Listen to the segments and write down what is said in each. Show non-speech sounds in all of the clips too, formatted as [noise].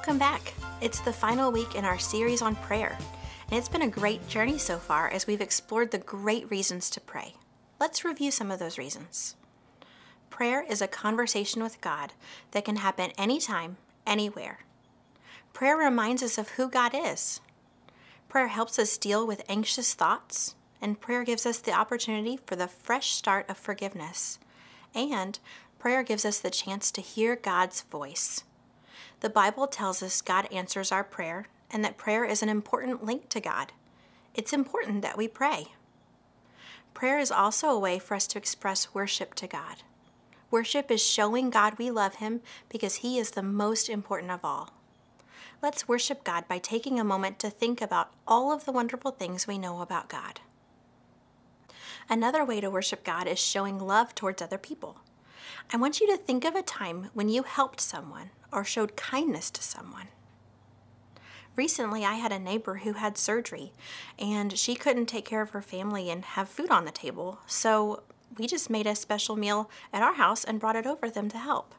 Welcome back. It's the final week in our series on prayer, and it's been a great journey so far as we've explored the great reasons to pray. Let's review some of those reasons. Prayer is a conversation with God that can happen anytime, anywhere. Prayer reminds us of who God is. Prayer helps us deal with anxious thoughts, and prayer gives us the opportunity for the fresh start of forgiveness. And prayer gives us the chance to hear God's voice. The Bible tells us God answers our prayer and that prayer is an important link to God. It's important that we pray. Prayer is also a way for us to express worship to God. Worship is showing God we love Him because He is the most important of all. Let's worship God by taking a moment to think about all of the wonderful things we know about God. Another way to worship God is showing love towards other people. I want you to think of a time when you helped someone or showed kindness to someone. Recently, I had a neighbor who had surgery and she couldn't take care of her family and have food on the table, so we just made a special meal at our house and brought it over them to help.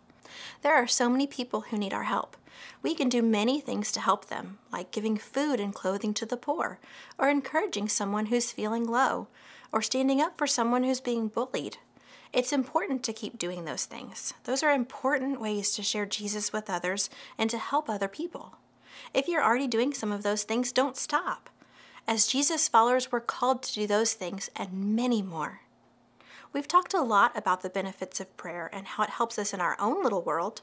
There are so many people who need our help. We can do many things to help them, like giving food and clothing to the poor, or encouraging someone who's feeling low, or standing up for someone who's being bullied. It's important to keep doing those things. Those are important ways to share Jesus with others and to help other people. If you're already doing some of those things, don't stop. As Jesus followers, we're called to do those things and many more. We've talked a lot about the benefits of prayer and how it helps us in our own little world,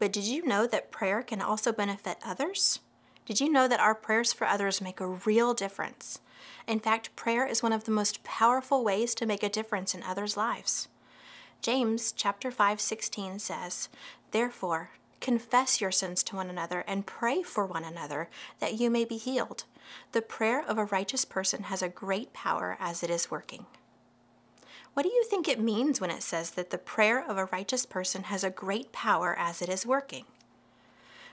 but did you know that prayer can also benefit others? Did you know that our prayers for others make a real difference? In fact, prayer is one of the most powerful ways to make a difference in others' lives. James chapter 5:16 says, "Therefore, confess your sins to one another and pray for one another that you may be healed. The prayer of a righteous person has a great power as it is working." What do you think it means when it says that the prayer of a righteous person has a great power as it is working?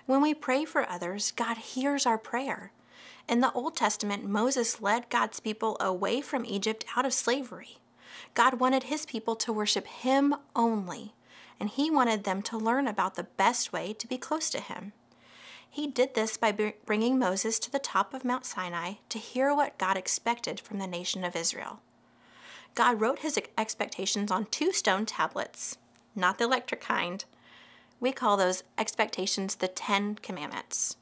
When we pray for others, God hears our prayer. In the Old Testament, Moses led God's people away from Egypt out of slavery. God wanted his people to worship him only, and he wanted them to learn about the best way to be close to him. He did this by bringing Moses to the top of Mount Sinai to hear what God expected from the nation of Israel. God wrote his expectations on two stone tablets, not the electric kind. We call those expectations the Ten Commandments.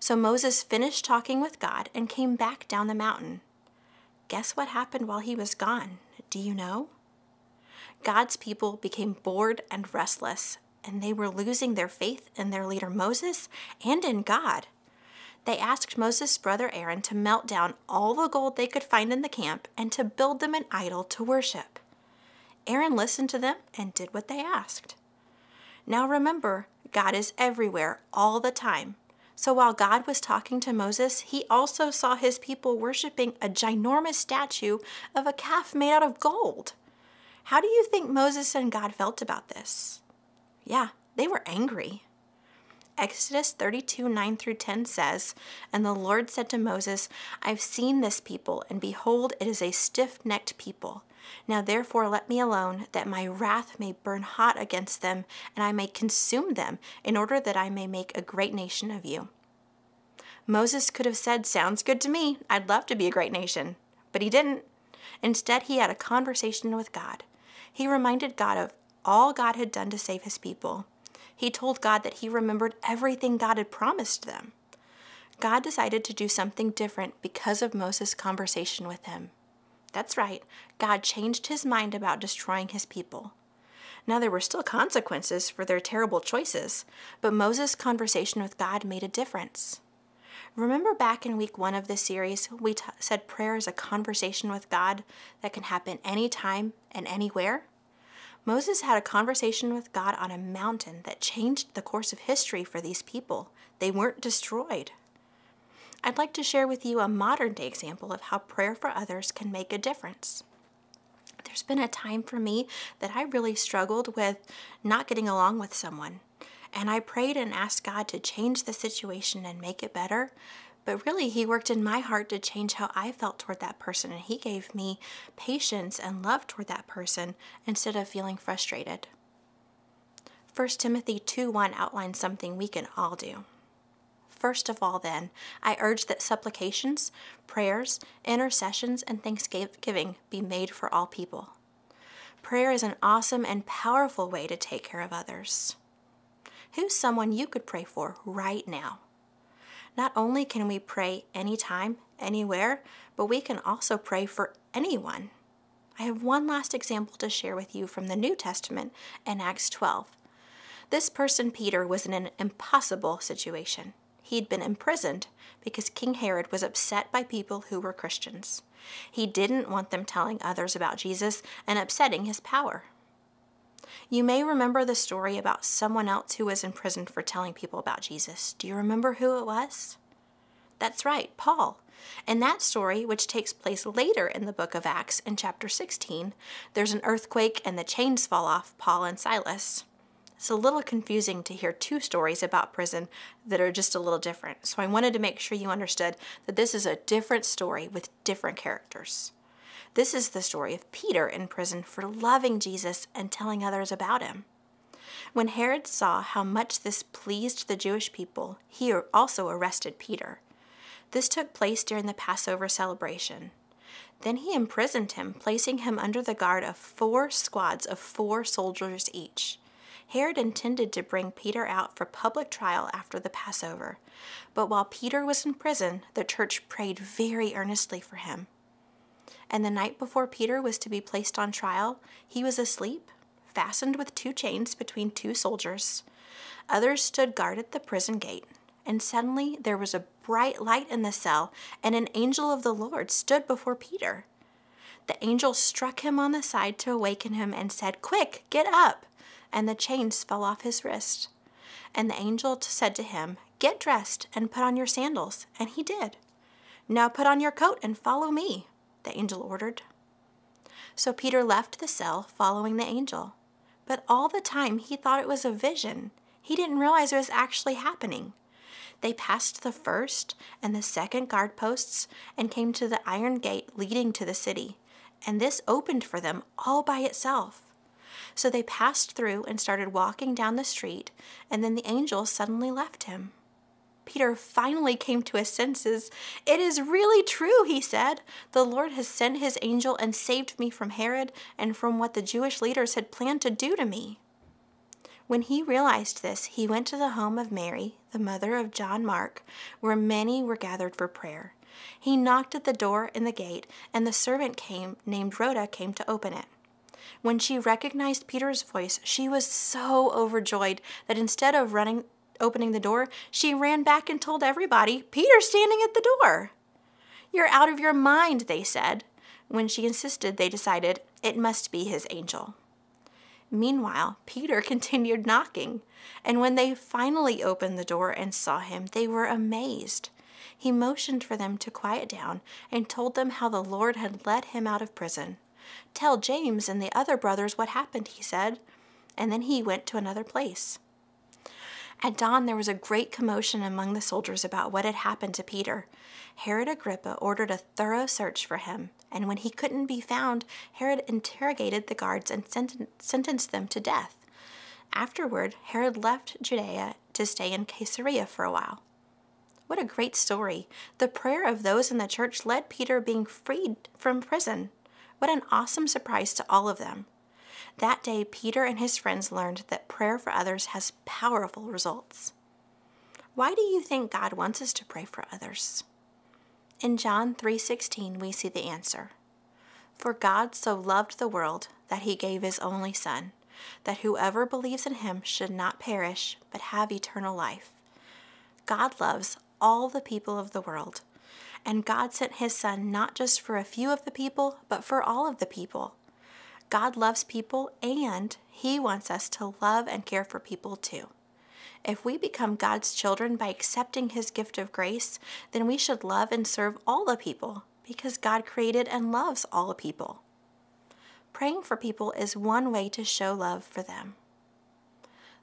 So Moses finished talking with God and came back down the mountain. Guess what happened while he was gone? Do you know? God's people became bored and restless, and they were losing their faith in their leader Moses and in God. They asked Moses' brother Aaron to melt down all the gold they could find in the camp and to build them an idol to worship. Aaron listened to them and did what they asked. Now remember, God is everywhere all the time, so while God was talking to Moses, he also saw his people worshiping a ginormous statue of a calf made out of gold. How do you think Moses and God felt about this? Yeah, they were angry. Exodus 32 9 through 10 says, And the Lord said to Moses, I've seen this people, and behold, it is a stiff necked people. Now therefore let me alone, that my wrath may burn hot against them, and I may consume them, in order that I may make a great nation of you. Moses could have said, Sounds good to me. I'd love to be a great nation. But he didn't. Instead, he had a conversation with God. He reminded God of all God had done to save his people. He told God that he remembered everything God had promised them. God decided to do something different because of Moses' conversation with him. That's right, God changed his mind about destroying his people. Now, there were still consequences for their terrible choices, but Moses' conversation with God made a difference. Remember back in week one of this series, we said prayer is a conversation with God that can happen anytime and anywhere? Moses had a conversation with God on a mountain that changed the course of history for these people. They weren't destroyed. I'd like to share with you a modern day example of how prayer for others can make a difference. There's been a time for me that I really struggled with not getting along with someone. And I prayed and asked God to change the situation and make it better. But really, He worked in my heart to change how I felt toward that person. And He gave me patience and love toward that person instead of feeling frustrated. 1 Timothy 2 1 outlines something we can all do. First of all, then, I urge that supplications, prayers, intercessions, and thanksgiving be made for all people. Prayer is an awesome and powerful way to take care of others. Who's someone you could pray for right now? Not only can we pray anytime, anywhere, but we can also pray for anyone. I have one last example to share with you from the New Testament in Acts 12. This person, Peter, was in an impossible situation. He'd been imprisoned because King Herod was upset by people who were Christians. He didn't want them telling others about Jesus and upsetting his power. You may remember the story about someone else who was imprisoned for telling people about Jesus. Do you remember who it was? That's right, Paul. In that story, which takes place later in the book of Acts in chapter 16, there's an earthquake and the chains fall off Paul and Silas. It's a little confusing to hear two stories about prison that are just a little different, so I wanted to make sure you understood that this is a different story with different characters. This is the story of Peter in prison for loving Jesus and telling others about him. When Herod saw how much this pleased the Jewish people, he also arrested Peter. This took place during the Passover celebration. Then he imprisoned him, placing him under the guard of four squads of four soldiers each. Herod intended to bring Peter out for public trial after the Passover, but while Peter was in prison, the church prayed very earnestly for him. And the night before Peter was to be placed on trial, he was asleep, fastened with two chains between two soldiers. Others stood guard at the prison gate, and suddenly there was a bright light in the cell, and an angel of the Lord stood before Peter. The angel struck him on the side to awaken him and said, Quick, get up! and the chains fell off his wrist. And the angel said to him, Get dressed and put on your sandals. And he did. Now put on your coat and follow me, the angel ordered. So Peter left the cell, following the angel. But all the time he thought it was a vision. He didn't realize it was actually happening. They passed the first and the second guard posts and came to the iron gate leading to the city, and this opened for them all by itself. So they passed through and started walking down the street, and then the angel suddenly left him. Peter finally came to his senses. It is really true, he said. The Lord has sent his angel and saved me from Herod and from what the Jewish leaders had planned to do to me. When he realized this, he went to the home of Mary, the mother of John Mark, where many were gathered for prayer. He knocked at the door in the gate, and the servant came named Rhoda came to open it. When she recognized Peter's voice, she was so overjoyed that instead of running opening the door, she ran back and told everybody, Peter's standing at the door. You're out of your mind, they said. When she insisted, they decided it must be his angel. Meanwhile, Peter [laughs] continued knocking, and when they finally opened the door and saw him, they were amazed. He motioned for them to quiet down and told them how the Lord had led him out of prison. Tell James and the other brothers what happened, he said, and then he went to another place. At dawn, there was a great commotion among the soldiers about what had happened to Peter. Herod Agrippa ordered a thorough search for him, and when he couldn't be found, Herod interrogated the guards and senten- sentenced them to death. Afterward, Herod left Judea to stay in Caesarea for a while. What a great story! The prayer of those in the church led Peter being freed from prison. What an awesome surprise to all of them. That day, Peter and his friends learned that prayer for others has powerful results. Why do you think God wants us to pray for others? In John 3:16 we see the answer. For God so loved the world that he gave his only son, that whoever believes in him should not perish but have eternal life. God loves all the people of the world and God sent his Son not just for a few of the people, but for all of the people. God loves people and he wants us to love and care for people too. If we become God's children by accepting his gift of grace, then we should love and serve all the people because God created and loves all the people. Praying for people is one way to show love for them.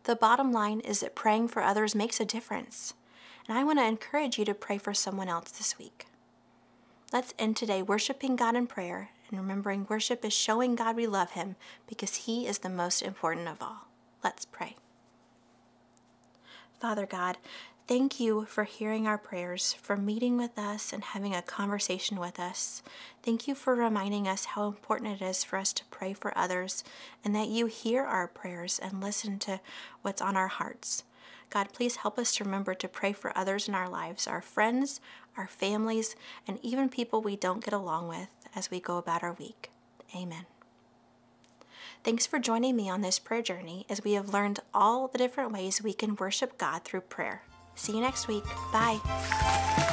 The bottom line is that praying for others makes a difference. And I want to encourage you to pray for someone else this week. Let's end today worshiping God in prayer and remembering worship is showing God we love Him because He is the most important of all. Let's pray. Father God, Thank you for hearing our prayers, for meeting with us and having a conversation with us. Thank you for reminding us how important it is for us to pray for others and that you hear our prayers and listen to what's on our hearts. God, please help us to remember to pray for others in our lives, our friends, our families, and even people we don't get along with as we go about our week. Amen. Thanks for joining me on this prayer journey as we have learned all the different ways we can worship God through prayer. See you next week. Bye.